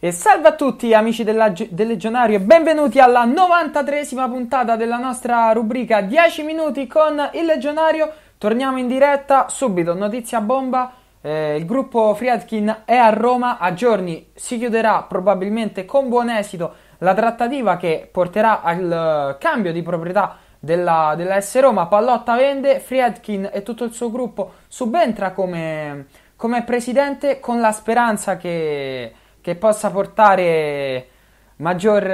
E salve a tutti amici della, del Legionario benvenuti alla 93esima puntata della nostra rubrica 10 minuti con il Legionario. Torniamo in diretta subito, notizia bomba, eh, il gruppo Friedkin è a Roma, a giorni si chiuderà probabilmente con buon esito la trattativa che porterà al cambio di proprietà della, della S Roma. Pallotta vende, Friedkin e tutto il suo gruppo subentra come, come presidente con la speranza che che possa portare maggior,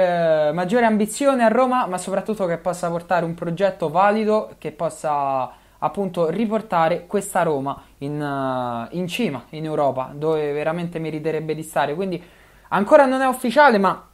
maggiore ambizione a Roma, ma soprattutto che possa portare un progetto valido che possa appunto riportare questa Roma in, in cima in Europa, dove veramente meriterebbe di stare. Quindi ancora non è ufficiale, ma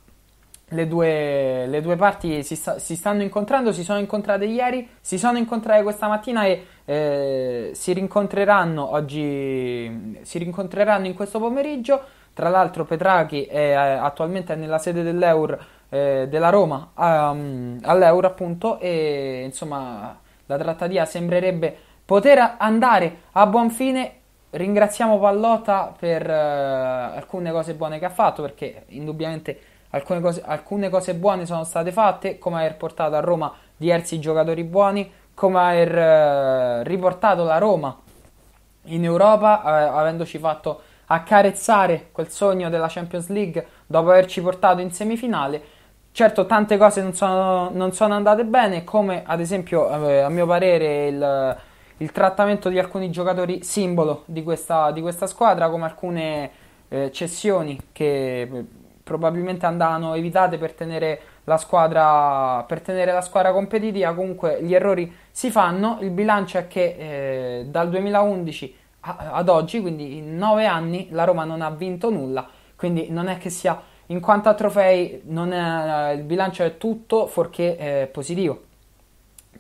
le due, le due, parti si, sta, si, stanno incontrando, si sono incontrate ieri, si sono incontrate questa mattina e eh, si rincontreranno oggi, si rincontreranno in questo pomeriggio. Tra l'altro Petrachi è eh, attualmente nella sede dell'Eur eh, della Roma um, all'Euro appunto e insomma la trattativa sembrerebbe poter andare a buon fine. Ringraziamo Pallotta per uh, alcune cose buone che ha fatto perché indubbiamente alcune cose, alcune cose buone sono state fatte come aver portato a Roma diversi giocatori buoni, come aver uh, riportato la Roma in Europa uh, avendoci fatto accarezzare quel sogno della Champions League dopo averci portato in semifinale. Certo, tante cose non sono, non sono andate bene, come ad esempio, eh, a mio parere, il, il, trattamento di alcuni giocatori simbolo di questa, di questa squadra, come alcune eh, cessioni che eh, probabilmente andavano evitate per tenere la squadra, per tenere la squadra competitiva. Comunque, gli errori si fanno. Il bilancio è che eh, dal 2011 ad oggi, quindi in nove anni, la Roma non ha vinto nulla, quindi non è che sia in quanto a trofei, è, il bilancio è tutto fuorché eh, positivo.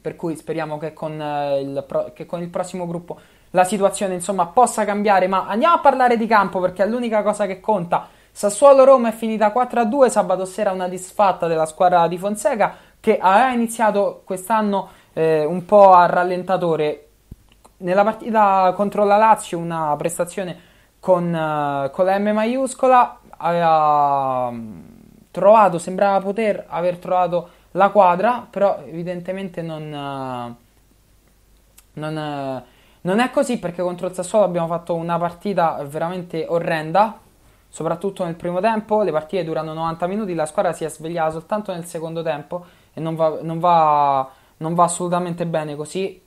Per cui speriamo che con, eh, il, che con il prossimo gruppo la situazione insomma possa cambiare. Ma andiamo a parlare di campo perché è l'unica cosa che conta. Sassuolo Roma è finita 4-2 sabato sera una disfatta della squadra di Fonseca che aveva iniziato quest'anno eh, un po' a rallentatore nella partita contro la Lazio una prestazione con, uh, con la M maiuscola aveva mm, trovato, sembrava poter aver trovato la quadra, però evidentemente non, uh, non, uh, non, è così perché contro il Sassuolo abbiamo fatto una partita veramente orrenda, soprattutto nel primo tempo, le partite durano 90 minuti, la squadra si è svegliata soltanto nel secondo tempo e non va, non va, non va assolutamente bene così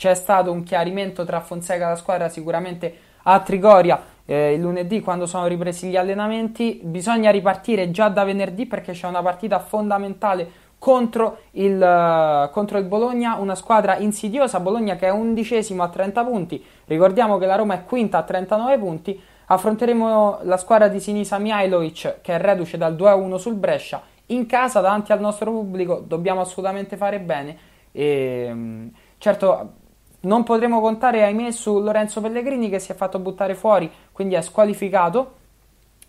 c'è stato un chiarimento tra Fonseca e la squadra sicuramente a Trigoria eh, il lunedì quando sono ripresi gli allenamenti. Bisogna ripartire già da venerdì perché c'è una partita fondamentale contro il, uh, contro il, Bologna, una squadra insidiosa, Bologna che è undicesimo a 30 punti, ricordiamo che la Roma è quinta a 39 punti, affronteremo la squadra di Sinisa Mihailovic che è reduce dal 2-1 sul Brescia, in casa davanti al nostro pubblico dobbiamo assolutamente fare bene. E, mm, certo non potremo contare, ahimè, su Lorenzo Pellegrini che si è fatto buttare fuori, quindi è squalificato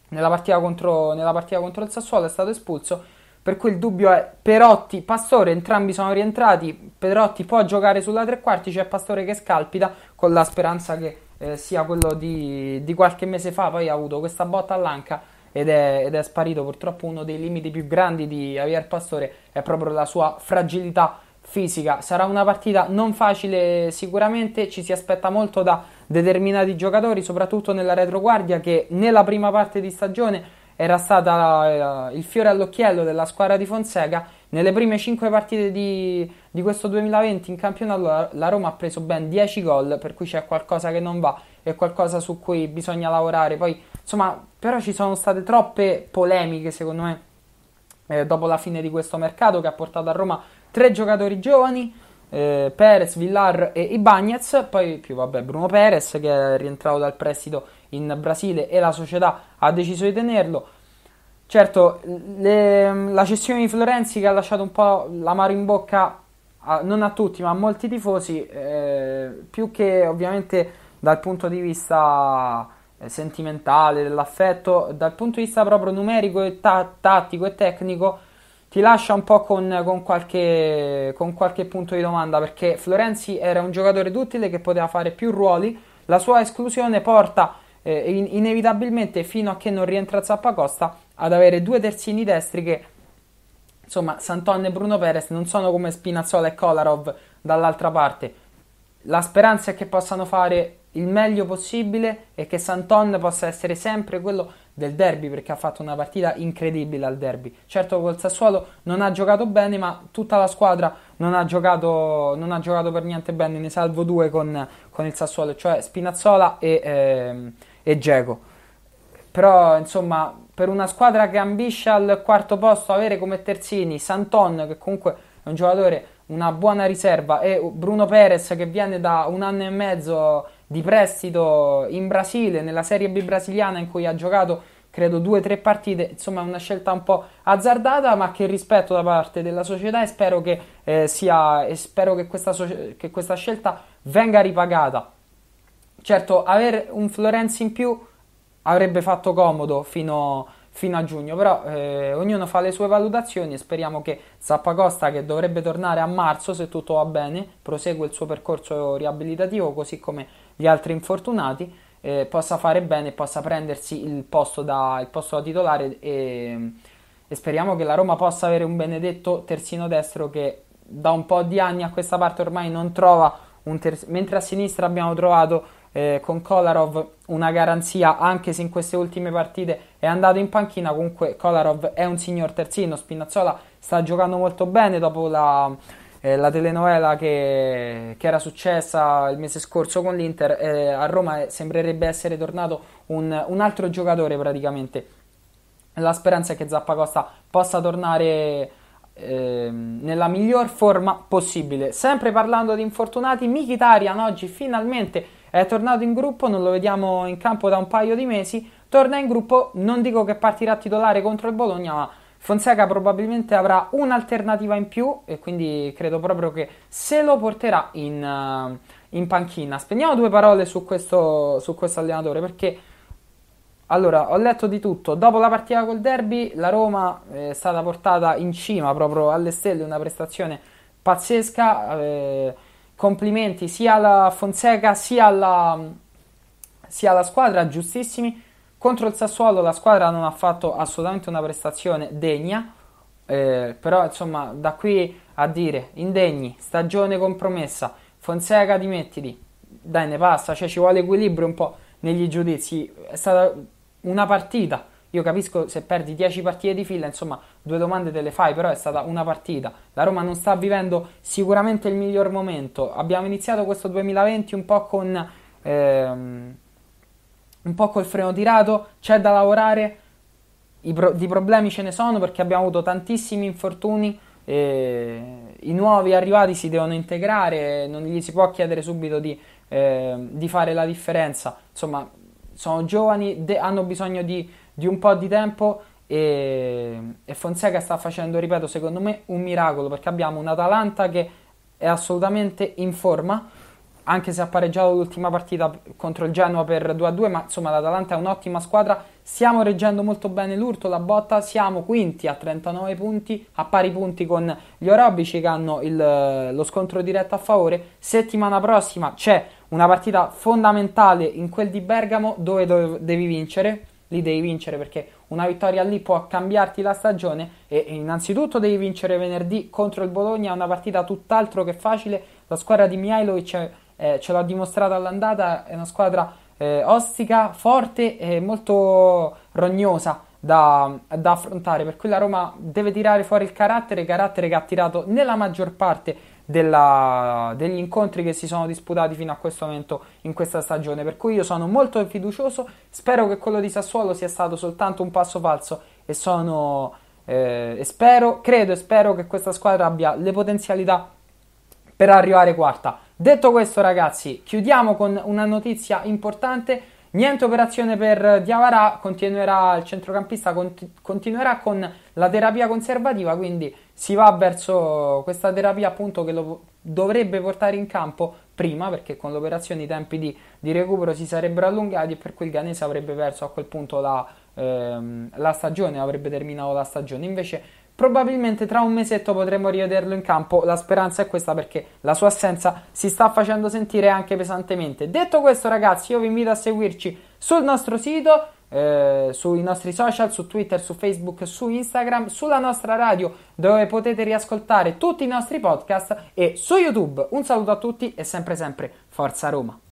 nella partita contro, nella partita contro il Sassuolo, è stato espulso. Per cui il dubbio è Perotti, Pastore, entrambi sono rientrati. Perotti può giocare sulla tre quarti, c'è Pastore che scalpita con la speranza che eh, sia quello di, di, qualche mese fa. Poi ha avuto questa botta all'anca ed è, ed è sparito. Purtroppo uno dei limiti più grandi di Javier Pastore è proprio la sua fragilità fisica. Sarà una partita non facile sicuramente, ci si aspetta molto da determinati giocatori, soprattutto nella retroguardia che nella prima parte di stagione era stata uh, il fiore all'occhiello della squadra di Fonseca. Nelle prime 5 partite di, di questo 2020 in campionato la, la Roma ha preso ben 10 gol, per cui c'è qualcosa che non va e qualcosa su cui bisogna lavorare. Poi, insomma, però ci sono state troppe polemiche, secondo me, eh, dopo la fine di questo mercato che ha portato a Roma tre giocatori giovani, eh, Perez, Villar e Ibagnez, poi più vabbè Bruno Perez che è rientrato dal prestito in Brasile e la società ha deciso di tenerlo. Certo, le, la cessione di Florenzi che ha lasciato un po' l'amaro in bocca a, non a tutti ma a molti tifosi, eh, più che ovviamente dal punto di vista eh, sentimentale, dell'affetto, dal punto di vista proprio numerico e ta- tattico e tecnico ti lascia un po' con, con, qualche, con, qualche, punto di domanda perché Florenzi era un giocatore duttile che poteva fare più ruoli, la sua esclusione porta eh, in- inevitabilmente fino a che non rientra Zappacosta ad avere due terzini destri che insomma Santon e Bruno Perez non sono come Spinazzola e Kolarov dall'altra parte. La speranza è che possano fare il meglio possibile e che Santon possa essere sempre quello del derby perché ha fatto una partita incredibile al derby. Certo col Sassuolo non ha giocato bene, ma tutta la squadra non ha giocato, non ha giocato per niente bene, ne salvo due con, con il Sassuolo, cioè Spinazzola e, eh, e Geco. Però insomma, per una squadra che ambisce al quarto posto avere come terzini Santon, che comunque è un giocatore una buona riserva, e Bruno Perez che viene da un anno e mezzo di prestito in Brasile, nella Serie B brasiliana in cui ha giocato credo due o tre partite, insomma è una scelta un po' azzardata ma che rispetto da parte della società e spero che, eh, sia, e spero che, questa, che questa scelta venga ripagata. Certo, avere un Florenzi in più avrebbe fatto comodo fino fino a giugno, però eh, ognuno fa le sue valutazioni e speriamo che Zappacosta che dovrebbe tornare a marzo se tutto va bene, prosegue il suo percorso riabilitativo così come gli altri infortunati, eh, possa fare bene possa prendersi il posto da, il posto da titolare e, e speriamo che la Roma possa avere un benedetto terzino destro che da un po' di anni a questa parte ormai non trova un terzino, mentre a sinistra abbiamo trovato eh, con Kolarov una garanzia anche se in queste ultime partite è andato in panchina comunque Kolarov è un signor terzino Spinazzola sta giocando molto bene dopo la, eh, la telenovela che, che, era successa il mese scorso con l'Inter eh, a Roma sembrerebbe essere tornato un, un altro giocatore praticamente la speranza è che Zappacosta possa tornare eh, nella miglior forma possibile. Sempre parlando di infortunati, Mkhitaryan oggi finalmente è tornato in gruppo, non lo vediamo in campo da un paio di mesi, torna in gruppo, non dico che partirà titolare contro il Bologna, ma Fonseca probabilmente avrà un'alternativa in più e quindi credo proprio che se lo porterà in, uh, in panchina. Spegniamo due parole su questo, su questo allenatore perché allora, ho letto di tutto. Dopo la partita col derby, la Roma è stata portata in cima proprio alle stelle, una prestazione pazzesca. Eh, complimenti sia alla Fonseca sia alla, sia alla squadra, giustissimi. Contro il Sassuolo la squadra non ha fatto assolutamente una prestazione degna, eh, però insomma da qui a dire indegni, stagione compromessa, Fonseca dimettiti, dai ne passa, cioè ci vuole equilibrio un po' negli giudizi, è stata una partita io capisco se perdi 10 partite di fila, insomma, due domande te le fai, però è stata una partita. La Roma non sta vivendo sicuramente il miglior momento. Abbiamo iniziato questo 2020 un po' con ehm, un po' col freno tirato, c'è da lavorare. Pro- di problemi ce ne sono perché abbiamo avuto tantissimi infortuni. E I nuovi arrivati si devono integrare, non gli si può chiedere subito di, eh, di fare la differenza. Insomma, sono giovani, de- hanno bisogno di di un po' di tempo e, e Fonseca sta facendo, ripeto, secondo me un miracolo perché abbiamo un Atalanta che è assolutamente in forma anche se ha pareggiato l'ultima partita contro il Genoa per 2-2, ma insomma l'Atalanta è un'ottima squadra, stiamo reggendo molto bene l'urto, la botta, siamo quinti a 39 punti, a pari punti con gli Orobici che hanno il, lo scontro diretto a favore, settimana prossima c'è una partita fondamentale in quel di Bergamo dove, dove devi vincere, lì devi vincere perché una vittoria lì può cambiarti la stagione e innanzitutto devi vincere venerdì contro il Bologna, una partita tutt'altro che facile, la squadra di Mihailovic eh, ce l'ha dimostrato all'andata, è una squadra eh, ostica, forte e molto rognosa da, da affrontare, per cui la Roma deve tirare fuori il carattere, carattere che ha tirato nella maggior parte della, degli incontri che si sono disputati fino a questo momento in questa stagione. Per cui io sono molto fiducioso. Spero che quello di Sassuolo sia stato soltanto un passo falso e sono. Eh, e spero, credo e spero che questa squadra abbia le potenzialità per arrivare quarta. Detto questo, ragazzi, chiudiamo con una notizia importante. Niente operazione per Diavara, continuerà il centrocampista conti- continuerà con la terapia conservativa, quindi si va verso questa terapia appunto che lo dovrebbe portare in campo prima, perché con l'operazione i tempi di, di recupero si sarebbero allungati e per cui il Ganese avrebbe perso a quel punto la, ehm, la stagione, avrebbe terminato la stagione. Invece probabilmente tra un mesetto potremo rivederlo in campo. La speranza è questa perché la sua assenza si sta facendo sentire anche pesantemente. Detto questo, ragazzi, io vi invito a seguirci sul nostro sito, eh, sui nostri social, su Twitter, su Facebook, su Instagram, sulla nostra radio dove potete riascoltare tutti i nostri podcast e su YouTube. Un saluto a tutti e sempre sempre Forza Roma!